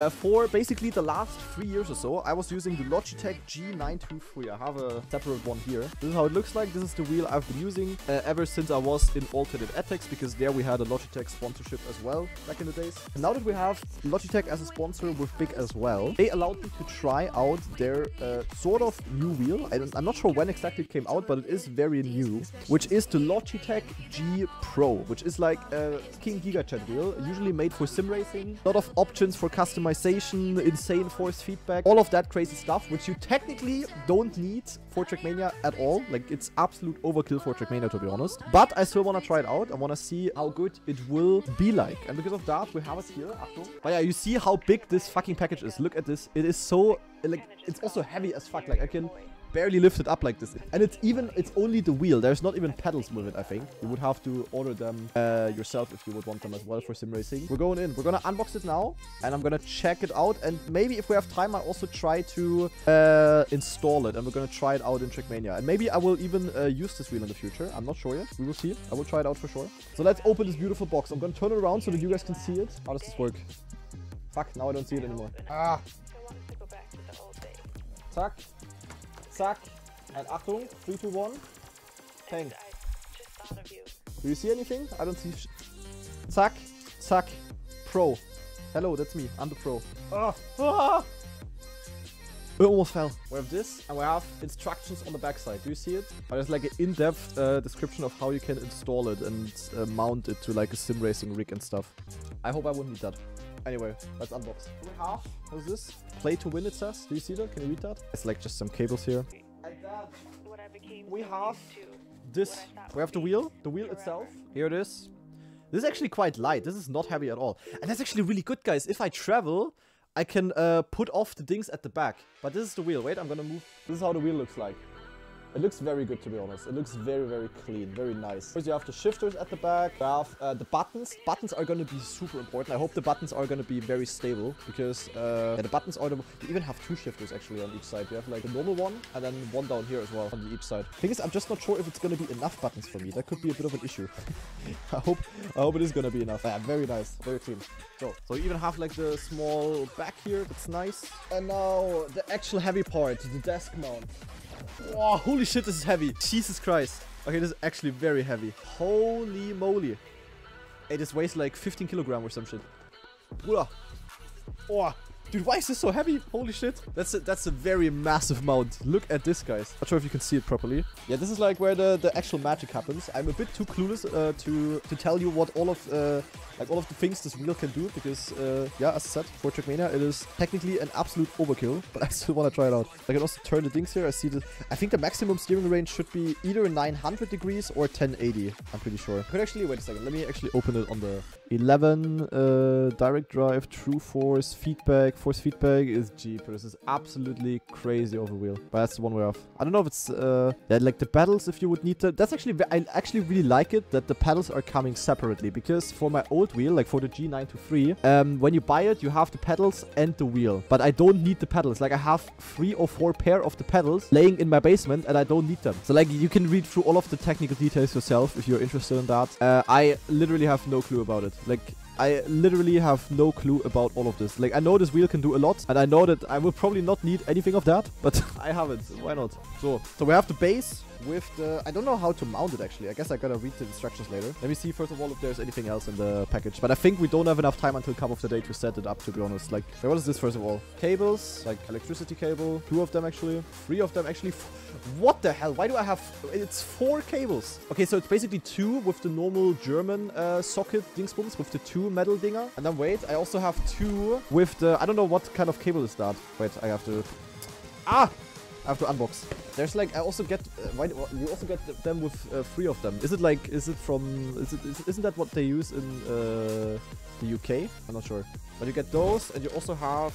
Uh, for basically the last three years or so, I was using the Logitech G923. I have a separate one here. This is how it looks like. This is the wheel I've been using uh, ever since I was in Alternate aTTaX because there we had a Logitech sponsorship as well back in the days. And now that we have Logitech as a sponsor with Big as well, they allowed me to try out their uh, sort of new wheel. I am not sure when exactly it came out, but it is very new, which is the Logitech G Pro, which is like a King GigaChad wheel, usually made for sim racing. A lot of options for customization insane force feedback, all of that crazy stuff, which you technically don't need for Trackmania at all. Like, it's absolute overkill for Trackmania, to be honest. But I still want to try it out. I want to see how good it will be like. And because of that, we have it here. But yeah, you see how big this fucking package is. Look at this. It is so, like, it's also heavy as fuck. Like, I can barely lifted up like this. And it's even, it's only the wheel. There's not even pedals with it, I think. You would have to order them uh, yourself if you would want them as well for sim racing. We're going in. We're going to unbox it now. And I'm going to check it out. And maybe if we have time, I'll also try to uh, install it. And we're going to try it out in Trackmania. And maybe I will even uh, use this wheel in the future. I'm not sure yet. We will see. I will try it out for sure. So let's open this beautiful box. I'm going to turn it around so that you guys can see it. How does this work? Fuck, now I don't see it anymore. Ah. Zack. Zack. And Achtung, 3, 2, 1. Peng. Do you see anything? I don't see Zack. Zack. Pro. Hello, that's me. I'm the pro. Ah. Ah. It almost fell. We have this, and we have instructions on the backside. Do you see it? There's like an in-depth uh, description of how you can install it and uh, mount it to like a sim racing rig and stuff. I hope I won't need that. Anyway, let's unbox. We have, what's this? Play to win, it says. Do you see that? Can you read that? It's like just some cables here. We have this. We have the wheel, the wheel itself. Here it is. This is actually quite light. This is not heavy at all. And that's actually really good, guys. If I travel, I can uh, put off the things at the back. But this is the wheel. Wait, I'm gonna move. This is how the wheel looks like. It looks very good to be honest. It looks very, very clean, very nice. First you have the shifters at the back. You have uh, the buttons. Buttons are going to be super important. I hope the buttons are going to be very stable because uh, yeah, the buttons are the... You even have two shifters actually on each side. You have like a normal one and then one down here as well on the each side. Thing is, I'm just not sure if it's going to be enough buttons for me. That could be a bit of an issue. I hope I hope it is going to be enough. Yeah, very nice. Very clean. So, so you even have like the small back here. It's nice. And now the actual heavy part, the desk mount. Wow, holy shit, this is heavy. Jesus Christ. Okay, this is actually very heavy. Holy moly. It just weighs like 15 kilogram or some shit. Whoa. Oh, Dude, why is this so heavy? Holy shit. That's a, that's a very massive mount. Look at this, guys. Not sure if you can see it properly. Yeah, this is like where the, the actual magic happens. I'm a bit too clueless uh, to, to tell you what all of uh, like all of the things this wheel can do because, uh, yeah, as I said, for Trackmania, it is technically an absolute overkill, but I still want to try it out. I can also turn the things here. I see that. I think the maximum steering range should be either 900 degrees or 1080. I'm pretty sure. I could actually, wait a second. Let me actually open it on the 11 uh, direct drive, true force, feedback, force feedback is Jeep. This is absolutely crazy over wheel. But that's the one way off. I don't know if it's uh yeah, like the pedals if you would need to. That's actually I actually really like it that the pedals are coming separately because for my old wheel, like for the G923, um when you buy it, you have the pedals and the wheel. But I don't need the pedals. Like I have three or four pair of the pedals laying in my basement and I don't need them. So like you can read through all of the technical details yourself if you're interested in that. Uh, I literally have no clue about it. Like I literally have no clue about all of this. Like, I know this wheel can do a lot, and I know that I will probably not need anything of that, but I have it. Why not? So, so we have the base, with the... I don't know how to mount it, actually. I guess I gotta read the instructions later. Let me see, first of all, if there's anything else in the package. But I think we don't have enough time until cup of the day to set it up, to be honest. Like, what is this, first of all? Cables, like electricity cable. Two of them, actually. Three of them, actually. What the hell? Why do I have... It's four cables. Okay, so it's basically two with the normal German uh, socket dingsbums, with the two metal dinger. And then wait, I also have two with the... I don't know what kind of cable is that. Wait, I have to... Ah! Have to unbox. There's like I also get uh, why you also get them with uh, three of them. Is it like is it from is it is, isn't that what they use in uh, the UK? I'm not sure. But you get those and you also have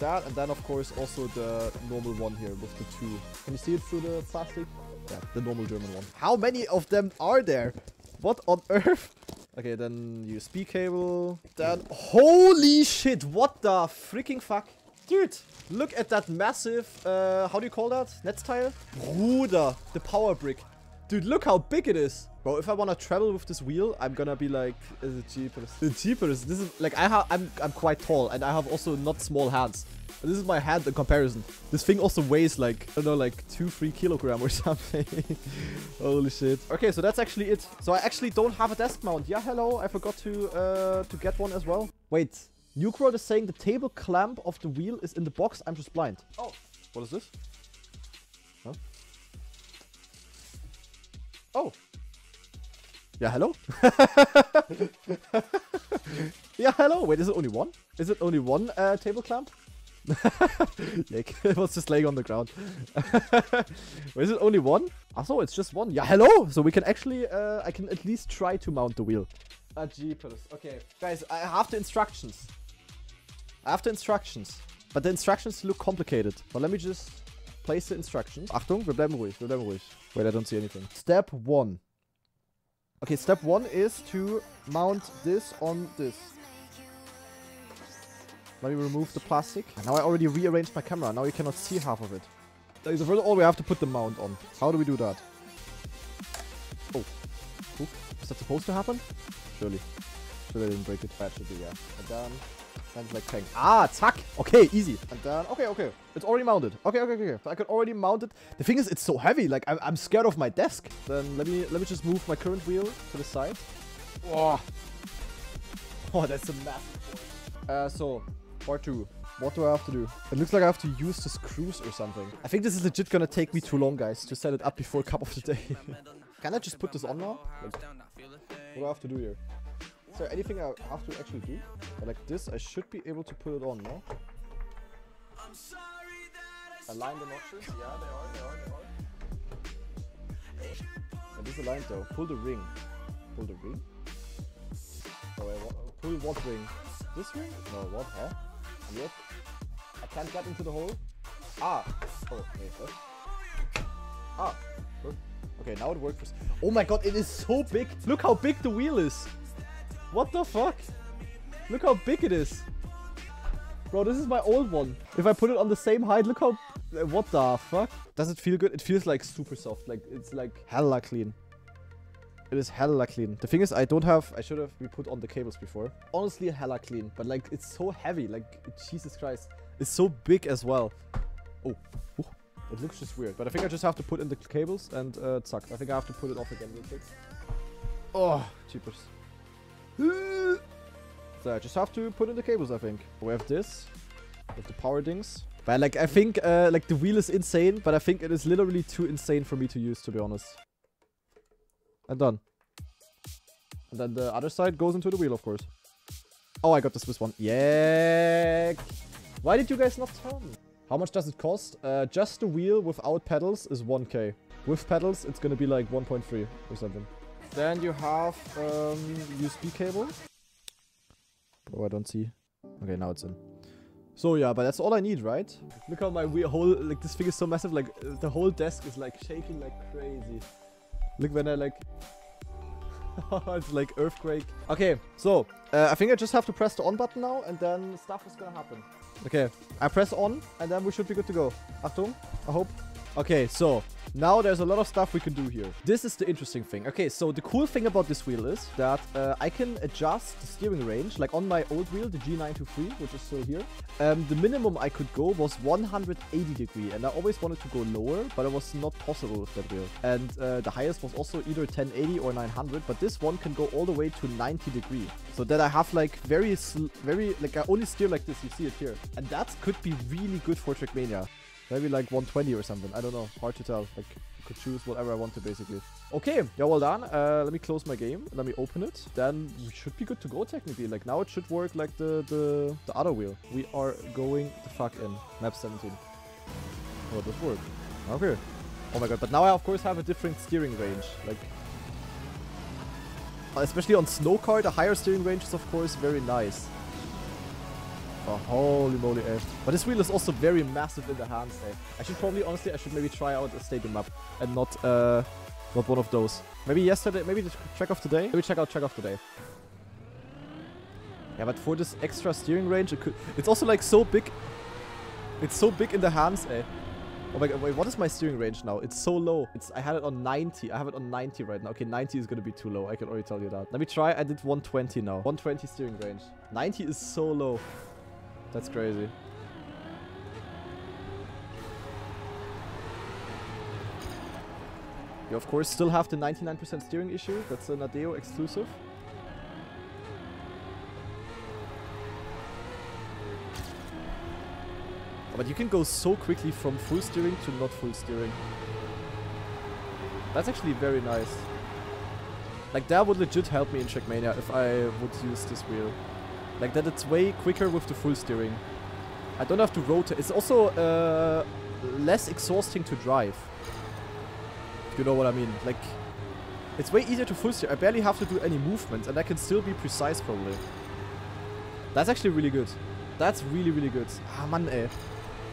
that and then of course also the normal one here with the two. Can you see it through the plastic? Yeah, the normal German one. How many of them are there? What on earth? Okay, then USB cable. Then holy shit! What the freaking fuck? Dude, look at that massive, uh, how do you call that? Netzteil? Bruder, the power brick. Dude, look how big it is. Bro, if I want to travel with this wheel, I'm gonna be like, it cheapers? The cheapers. This is like I have. I'm I'm quite tall, and I have also not small hands. This is my hand in comparison. This thing also weighs like, I don't know, like 2, 3 kilogram or something. Holy shit. Okay, so that's actually it. So I actually don't have a desk mount. Yeah, hello. I forgot to uh, to get one as well. Wait. Newcrowd is saying the table clamp of the wheel is in the box. I'm just blind. Oh. What is this? Huh? Oh. Yeah, hello? yeah, hello. Wait, is it only one? Is it only one uh, table clamp? like, it was just laying on the ground. Wait, is it only one? I thought it's just one. Yeah, hello! So we can actually, uh, I can at least try to mount the wheel. Ah, jeepers. Okay, guys, I have the instructions. The instructions. But the instructions look complicated. But let me just place the instructions. Achtung, wir bleiben ruhig, wir bleiben ruhig. Wait, I don't see anything. Step 1. Okay, step 1 is to mount this on this. Let me remove the plastic. Now I already rearranged my camera. Now you cannot see half of it. So first of all, we have to put the mount on. How do we do that? Oh. Oof. Is that supposed to happen? Surely. Surely I didn't break it. That should be, yeah. And it's like peng. Ah, zack. Okay, easy. And then, okay, okay. It's already mounted. Okay, okay, okay. So I can already mount it. The thing is, it's so heavy. Like, I'm, I'm scared of my desk. Then let me let me just move my current wheel to the side. Oh, oh that's a massive Uh, so, Part 2. What do I have to do? It looks like I have to use the screws or something. I think this is legit gonna take me too long, guys, to set it up before cup of the day. Can I just put this on now? Like, what do I have to do here? Is there anything I have to actually do? like this, I should be able to put it on, no? Align the notches? Yeah, they are, they are, they are. Is aligned though. Pull the ring. Pull the ring? Oh, wait, what, pull what ring? This ring? No, what, huh? Yep. I can't get into the hole. Ah. Oh, wait, what? Ah. Okay, now it works. Oh my god, it is so big. Look how big the wheel is. What the fuck? Look how big it is. Bro, this is my old one. If I put it on the same height, look how... What the fuck? Does it feel good? It feels like super soft. Like, it's like hella clean. It is hella clean. The thing is, I don't have... I should have we put on the cables before. Honestly, hella clean. But, like, it's so heavy. Like, Jesus Christ. It's so big as well. Oh. Ooh. It looks just weird. But I think I just have to put in the cables and uh, suck. I think I have to put it off again real quick. Oh, cheapers. So I just have to put in the cables, I think. We have this. With the power dings. But like, I think uh, like the wheel is insane, but I think it is literally too insane for me to use, to be honest. And done. And then the other side goes into the wheel, of course. Oh, I got the Swiss one. Yeah. Why did you guys not tell me? How much does it cost? Uh, just the wheel without pedals is 1k. With pedals, it's gonna be like 1.3 or something. Then you have um, USB cable. Oh, I don't see. Okay, now it's in. So yeah, but that's all I need, right? Look how my whole, like this thing is so massive, like the whole desk is like shaking like crazy. Look when I like... it's like earthquake. Okay, so uh, I think I just have to press the on button now and then stuff is gonna happen. Okay, I press on and then we should be good to go. Achtung, I hope. Okay, so now there's a lot of stuff we can do here. This is the interesting thing. Okay, so the cool thing about this wheel is that uh, I can adjust the steering range. Like on my old wheel, the G923, which is still here. Um, the minimum I could go was 180 degree. And I always wanted to go lower, but it was not possible with that wheel. And uh, the highest was also either 1080 or 900. But this one can go all the way to 90 degree. So that I have like very, very, like I only steer like this. You see it here. And that could be really good for Trackmania. Maybe like 120 or something. I don't know. Hard to tell. Like, I could choose whatever I want to, basically. Okay, yeah, well done. Uh, let me close my game. Let me open it. Then we should be good to go, technically. Like, now it should work like the, the, the other wheel. We are going the fuck in. Map 17. Oh, this work. Okay. Oh my god, but now I, of course, have a different steering range. Like, especially on snow car, the higher steering range is, of course, very nice. Oh, holy moly, eh. But this wheel is also very massive in the hands, eh. I should probably, honestly, I should maybe try out a stadium map and not, uh, not one of those. Maybe yesterday, maybe the track of today? Maybe check out track of today. Yeah, but for this extra steering range, it could, it's also like so big. It's so big in the hands, eh. Oh my god, wait, what is my steering range now? It's so low. It's I had it on 90. I have it on 90 right now. Okay, 90 is gonna be too low. I can already tell you that. Let me try. I did 120 now. 120 steering range. 90 is so low. That's crazy. You of course still have the 99% steering issue. That's a Nadeo exclusive. But you can go so quickly from full steering to not full steering. That's actually very nice. Like that would legit help me in Trackmania if I would use this wheel. Like that it's way quicker with the full steering. I don't have to rotate. It's also uh, less exhausting to drive. You know what I mean? Like, it's way easier to full steer. I barely have to do any movements and I can still be precise probably. That's actually really good. That's really, really good. Ah, man, eh.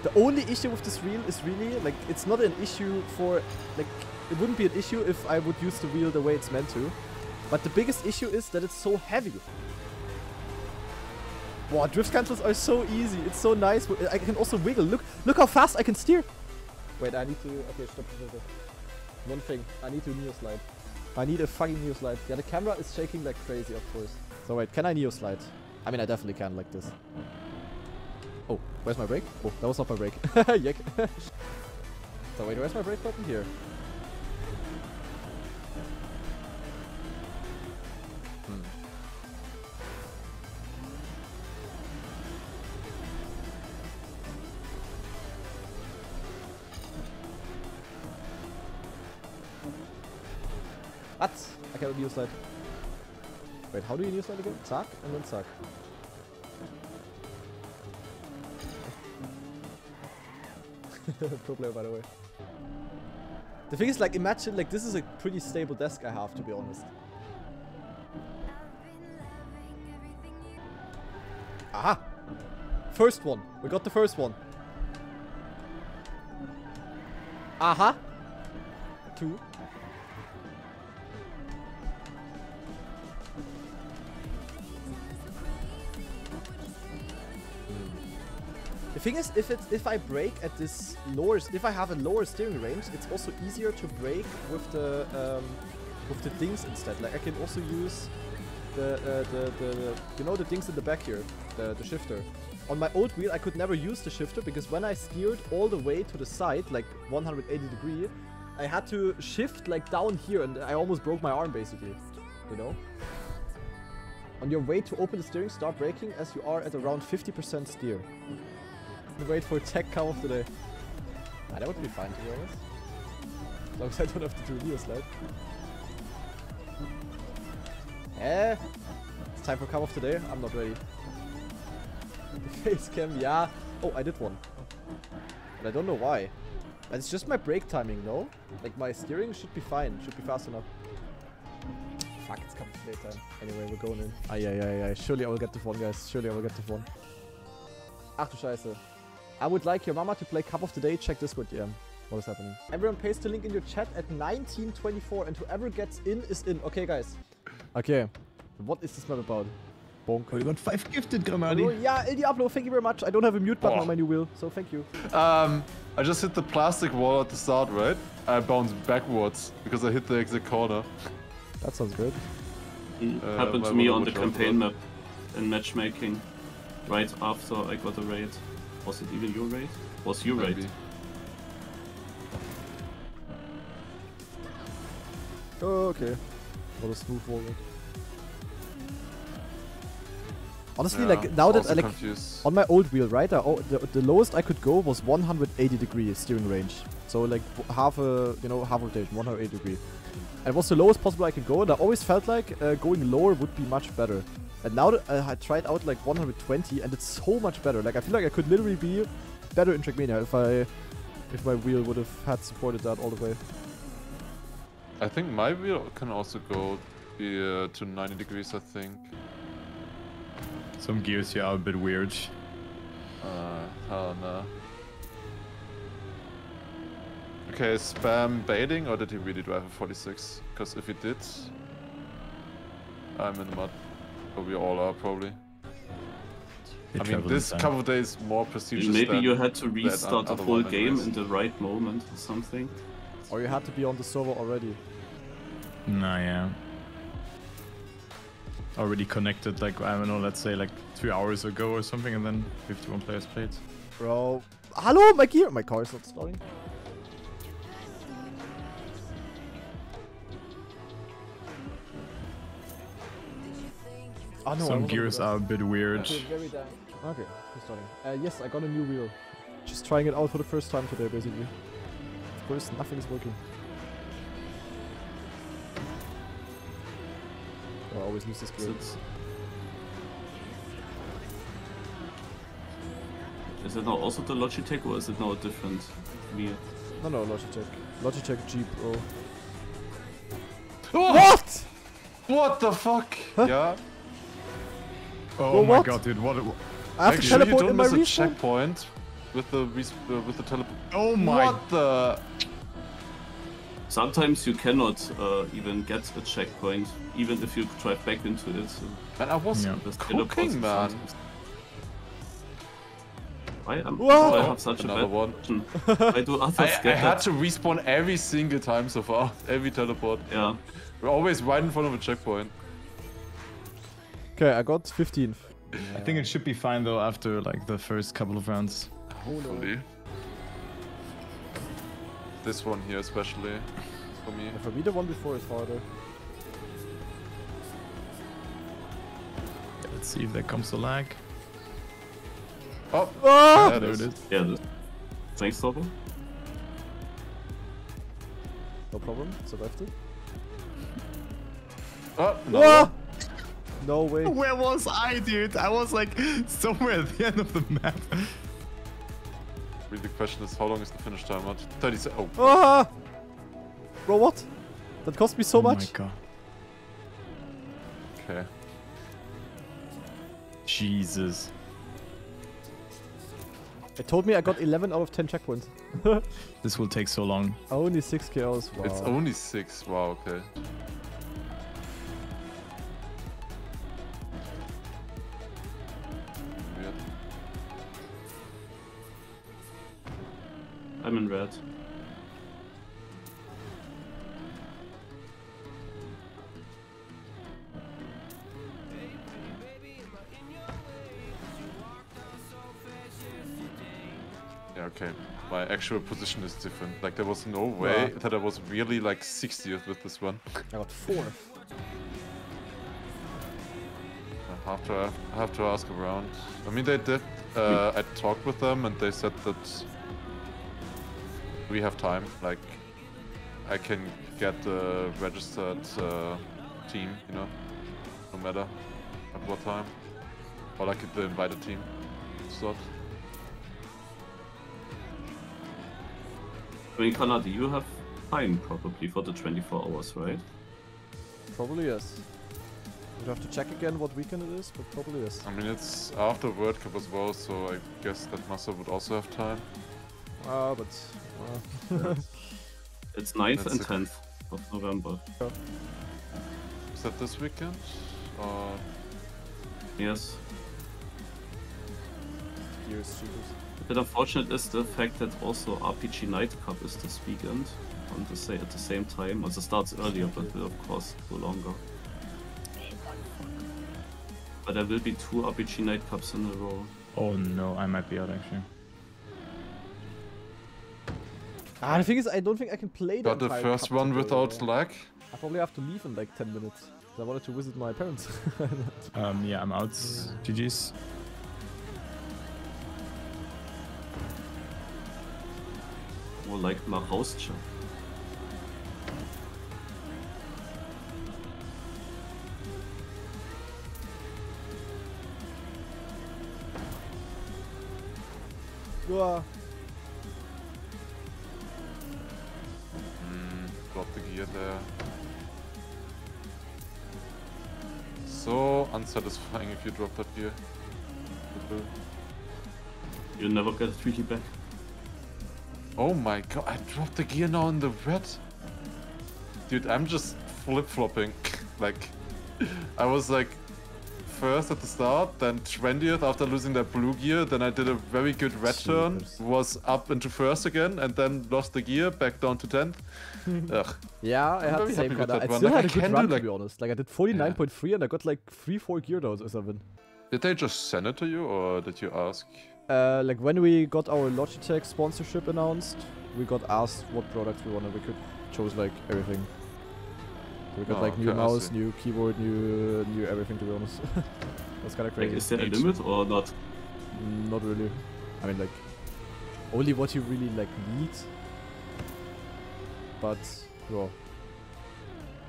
The only issue with this wheel is really, like, it's not an issue for, like, it wouldn't be an issue if I would use the wheel the way it's meant to. But the biggest issue is that it's so heavy. Wow, drift cancels are so easy. It's so nice. I can also wiggle. Look, look how fast I can steer. Wait, I need to. Okay, stop. One thing, I need to neo slide. I need a fucking neo slide. Yeah, the camera is shaking like crazy, of course. So wait, can I neo slide? I mean, I definitely can like this. Oh, where's my brake? Oh, that was not my brake. Yuck. so wait, where's my brake button? Here. Use that. Wait, how do you use that again? Zack and then zack. Pro player, by the way. The thing is, like, imagine, like, this is a pretty stable desk I have, to be honest. Aha! First one. We got the first one. Aha! Two. Thing is, if it's if I break at this lower, if I have a lower steering range, it's also easier to break with the um, with the things instead. Like I can also use the, uh, the the you know the things in the back here, the the shifter. On my old wheel, I could never use the shifter because when I steered all the way to the side, like 180 degree, I had to shift like down here, and I almost broke my arm basically. You know. On your way to open the steering, start braking as you are at around 50% steer wait for tech cup of the day. Ah, that would be fine to be honest. As long as I don't have to do Neo slide. Eh? It's time for come of the day. I'm not ready. Face cam, yeah. Oh, I did one. But I don't know why. And it's just my brake timing, no? Like my steering should be fine. Should be fast enough. Fuck, it's of the. Anyway, we're going in. Ay, ay, ay, ay. Surely I will get the phone, guys. Surely I will get the phone. Ach du Scheiße. I would like your mama to play Cup of the Day. Check Discord yeah. What is happening? Everyone paste the link in your chat at 1924 and whoever gets in is in. Okay, guys. Okay. What is this map about? Bonk. Oh, you got five gifted, GranaDy. Oh, yeah, El Diablo, thank you very much. I don't have a mute button oh. on my new wheel, so thank you. Um, I just hit the plastic wall at the start, right? I bounced backwards because I hit the exit corner. That sounds good. It uh, happened to me on the campaign map in matchmaking right after I got a raid. Was it even your raid? Was your raid? Oh, okay. What a smooth wallet. Honestly, yeah, like now that I like confused. on my old wheel, right? I, oh, the, the lowest I could go was 180 degree steering range. So like half a you know half rotation, 180 degree. It was the lowest possible I could go, and I always felt like uh, going lower would be much better. And now that I tried out like 120 and it's so much better. Like I feel like I could literally be better in Trackmania if I if my wheel would have had supported that all the way. I think my wheel can also go uh, to 90 degrees, I think. Some gears here are a bit weird. Uh, hell no. Okay, spam baiting or did he really drive a 46? Because if he did, I'm in the mud. But we all are, probably. They I mean, this inside. couple of days more prestigious. Maybe than you had to restart the other whole game anyways. in the right moment or something. Or you had to be on the server already. Nah, yeah. Already connected, like, I don't know, let's say like two hours ago or something, and then 51 players played. Bro. Hello, my gear. My car is not starting. Oh, no, Some gears are a bit weird. Okay, very down. Okay, starting. Uh, yes, I got a new wheel. Just trying it out for the first time today, basically. Of course, nothing is working. Oh, I always lose this Is it, is it now also the Logitech or is it now a different wheel? No, no, Logitech. Logitech G Pro. Oh, What? What the fuck? Huh? Yeah. Oh Well, my what? god, dude, what? a- I have Make to sure you teleport don't in my miss a respawn? checkpoint with the res uh, with the teleport. Oh my What the? Sometimes you cannot uh, even get a checkpoint, even if you drive back into it. So Man, I was Yeah. just cooking, man. sometimes. Why am Whoa! why I have such Another a bad one. vision? Why do others I, get I had that? to respawn every single time so far. Every teleport. Yeah. We're always right in front of a checkpoint. Okay, I got 15th. I think it should be fine though after like the first couple of rounds. Hopefully. This one here especially for me. For me, the one before is harder. Yeah, let's see if there comes a lag. Oh, Ah! there There it it is. is. Yeah, the Thanks, Torbo. No problem, survived it. Oh, no. No way. Where was I, dude? I was like somewhere at the end of the map. Really, the question is how long is the finish time at? 30 se- Oh, Ah! Bro, what? That cost me so oh much. my god. okay. Jesus. It told me I got 11 out of 10 checkpoints. This will take so long. Only 6 kills. Wow. It's only six. Wow, okay. I'm in red. Yeah, okay. My actual position is different. Like, there was no way Yeah. that I was really like 60th with this one. I got 4th. I have to, I have to ask around. I mean, they did. Uh, I talked with them and they said that we have time. Like, I can get the registered uh, team, you know, no matter at what time. Or like the invited team slot. I mean, GranaDy, you have time probably for the 24 hours, right? Probably yes. Would have to check again what weekend it is, but probably yes. I mean, it's after World Cup as well, so I guess that Massa would also have time. Ah, but. Uh, It's 9th That's and 10th of November. Is that this weekend? Or Yes. But Jesus. A unfortunate is the fact that also RPG Night Cup is this weekend on the sa- at the same time. Also starts earlier, but will of course go longer. But there will be two RPG Night Cups in a row. Oh no, I might be out actually. Ah, the thing is, I don't think I can play the got the first one today, without lag? I probably have to leave in like 10 minutes. 'cause I wanted to visit my parents. Um, yeah, I'm out. GG's. More like Machauscha. Uah. Mm, the. So unsatisfying if you drop that gear. You'll never get it really back. Oh my god, I dropped the gear now in the red. Dude, I'm just flip flopping. like, I was like 21st at the start, then 20th after losing that blue gear, then I did a very good red turn, was up into first again, and then lost the gear, back down to 10th. Ugh. Yeah, I had the same kind of. I still had a good run, like, to be honest. Like, I did 49.3 yeah. and I got like 3 4 gear downs or something. Did they just send it to you, or did you ask? Uh, like, when we got our Logitech sponsorship announced, we got asked what products we wanted. We could choose like everything. We got oh, like new okay, mouse, new keyboard, new new everything to be honest. That's kind of crazy. Like, is there a limit or not? Mm, not really. I mean like only what you really like need. But yeah.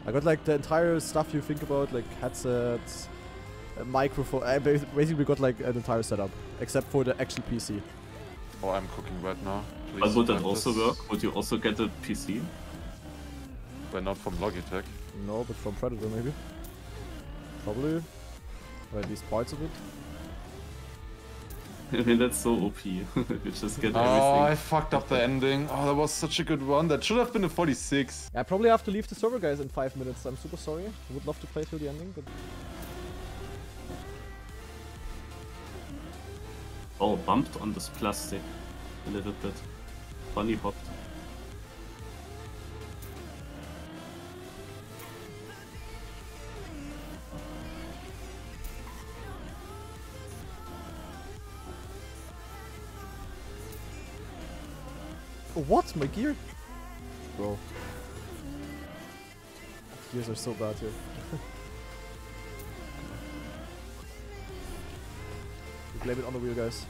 I got like the entire stuff you think about, like headsets, microphone. I basically we got like an entire setup, except for the actual PC. Oh, I'm cooking right now. Please but would that also this. work? Would you also get a PC? But not from Logitech. No, but from Predator maybe. Probably. Or at least parts of it. I mean, that's so OP. you just get oh, everything. Oh, I fucked up the ending. Oh, that was such a good one. That should have been a 46. I probably have to leave the server, guys, in 5 minutes. I'm super sorry. I would love to play till the ending, but... Oh, bumped on this plastic a little bit. Bunny hopped. What? My gear? Bro. Gears are so bad here. we blame it on the wheel, guys.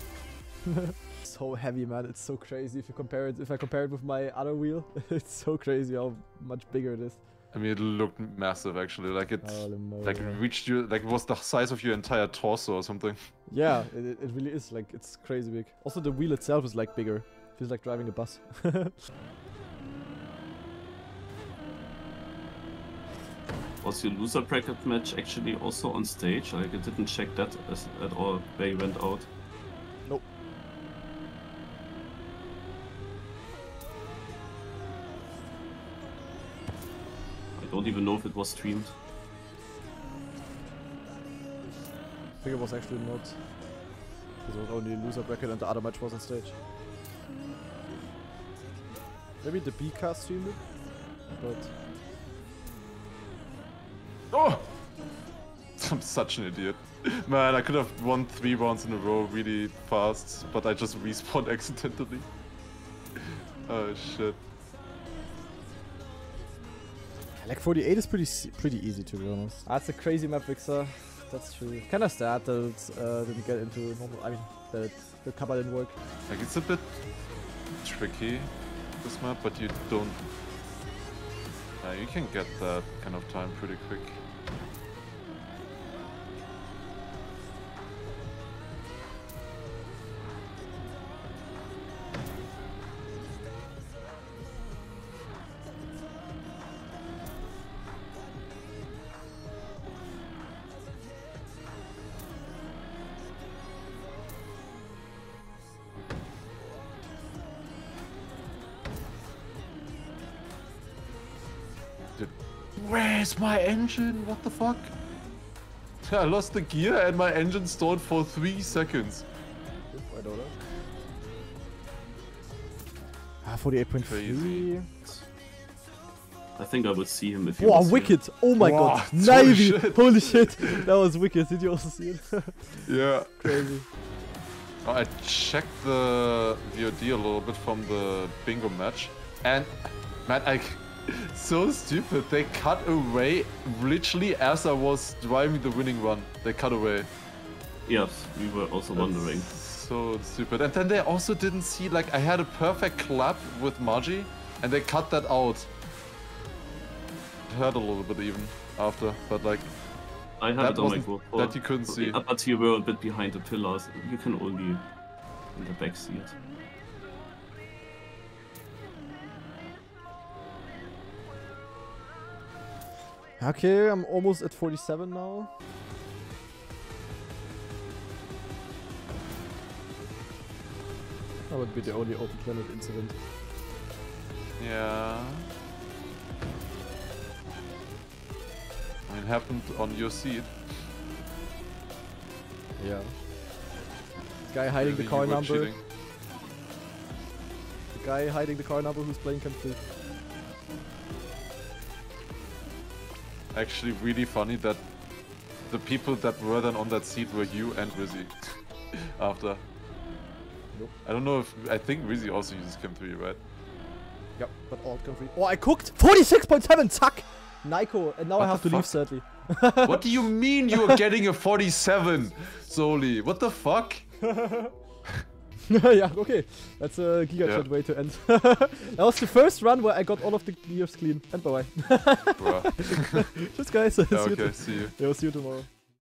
so heavy, man. It's so crazy. If you compare it, if I compare it with my other wheel, it's so crazy how much bigger it is. I mean, it looked massive actually. Like it, like it reached you, like it was the size of your entire torso or something. Yeah, it, it really is. Like it's crazy big. Also, the wheel itself is like bigger. Feels like driving a bus. Was your loser bracket match actually also on stage? Like I didn't check that as, at all where you went out. Nope. I don't even know if it was streamed. I think it was actually not. Because It was only loser bracket and the other match was on stage. Maybe the B cast streamed it, but. Oh! I'm such an idiot. Man, I could have won three rounds in a row really fast, but I just respawned accidentally. oh shit. Like 48 is pretty pretty easy to be honest. That's a crazy map, Vixer. That's true. Kinda sad that it uh, didn't get into normal. I mean, that the cover didn't work. Like it's a bit tricky this map, but you don't... Uh, you can get that kind of time pretty quick. Where's my engine? What the fuck? I lost the gear and my engine stalled for three seconds. I don't know. Ah, 48.3. I think I would see him if he Wow, wicked! Here. Oh my wow, god! Navy! Shit. Holy shit! That was wicked. Did you also see it? yeah. Crazy. Oh, I checked the VOD a little bit from the bingo match, and man, I so stupid. They cut away literally as I was driving the winning run. They cut away. Yes, we were also That's wondering. So stupid. And then they also didn't see, like, I had a perfect clap with Margie, and they cut that out. It hurt a little bit even after, but like. I had it on my GoPro. That you couldn't see. But you were a bit behind the pillars. You can only in the back see Okay, I'm almost at 47 now. That would be the only Openplanet incident. Yeah. It happened on your seat. Yeah. Guy hiding the car number. cheating. The guy hiding the car number who's playing Cam 3. Actually, really funny that the people that were then on that seat were you and Rizzy. After. Nope. I don't know if I think Rizzy also uses Cam 3, right? Yep, but all Cam 3. Oh, I cooked! 46.7! Zack! Nico, and now I have to leave sadly. what do you mean you're getting a 47, Soli? What the fuck? yeah, okay. That's a Giga Yeah. Way to end. that was the first run where I got all of the gears clean. And bye bye. Bruh. Tschüss, guys. Yeah, okay, see you. yeah, we'll see you tomorrow.